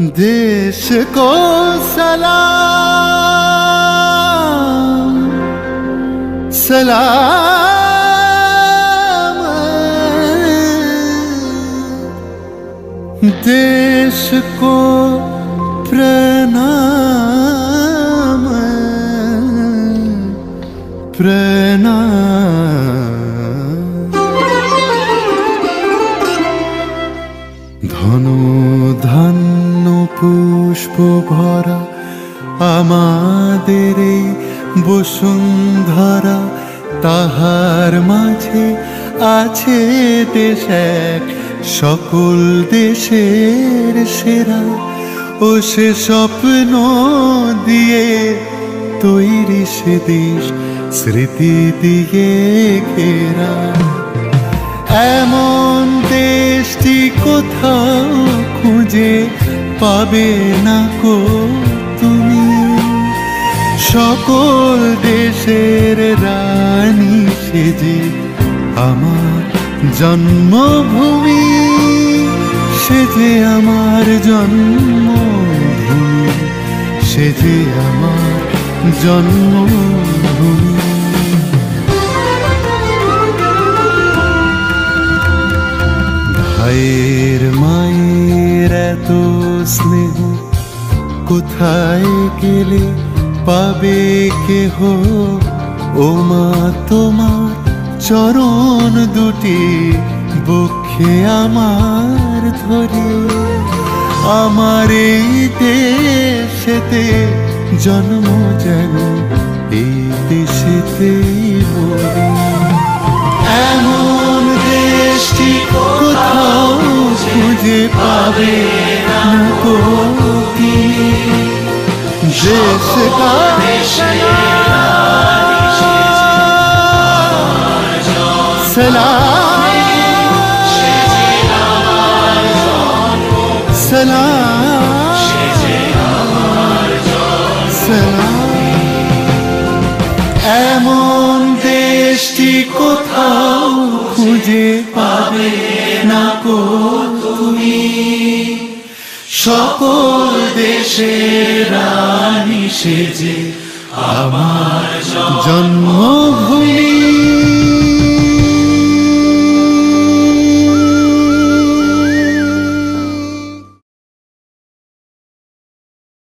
देश को सलाम। सलाम। देश को प्रणाम। प्रणाम। धन পুষ্প ভরা আমাদের এই বসুন্ধরা, তাহার মাঝে আছে দেশ এক, সকল দেশের সেরা। ও সে স্বপ্ন দিয়ে তৈরি সে দেশ, স্মৃতি দিয়ে ঘেরা। এমন দেশটি কোথাও খুঁজে পাবে না কো তুমি। সকল দেশের রানী সেজে আমার জন্মভূমি সেজে আমার জন্মভূমি সেজে আমার জন্মভূমি। কোথায় গেলে পাবে কেহ? ও মা, তোমার চরণ দুটি বক্ষে আমার ধরে। আমার এই দেশেতে জন্ম যেন, এই দেশেতেই মরে। এমন দেশটি কোথাও খুঁজে পাবে দেশ का सलाम सलाम सलाम এমন দেশটি কোথাও খুঁজে পাবে না কো তুমি সকল দেশে রানী সেজে আমার জন্মভূমি